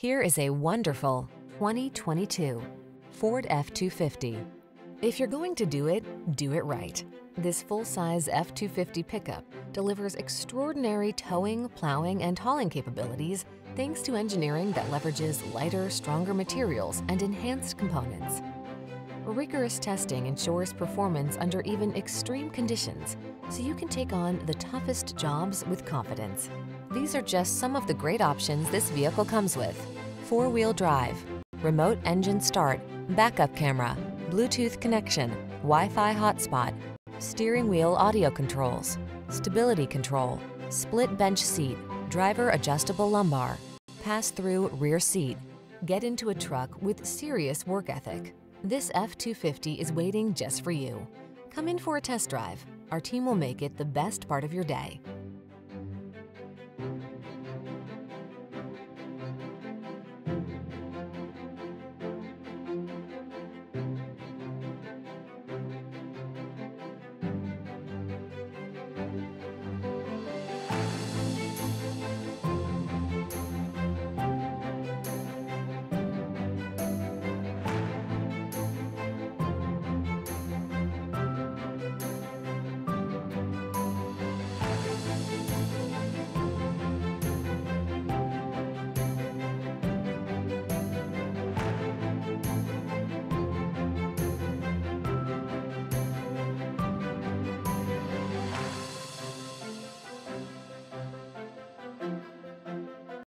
Here is a wonderful 2022 Ford F-250. If you're going to do it, do it right. This full-size F-250 pickup delivers extraordinary towing, plowing, and hauling capabilities thanks to engineering that leverages lighter, stronger materials and enhanced components. Rigorous testing ensures performance under even extreme conditions, so you can take on the toughest jobs with confidence. These are just some of the great options this vehicle comes with. Four-wheel drive, remote engine start, backup camera, Bluetooth connection, Wi-Fi hotspot, steering wheel audio controls, stability control, split bench seat, driver adjustable lumbar, pass-through rear seat. Get into a truck with serious work ethic. This F-250 is waiting just for you. Come in for a test drive. Our team will make it the best part of your day.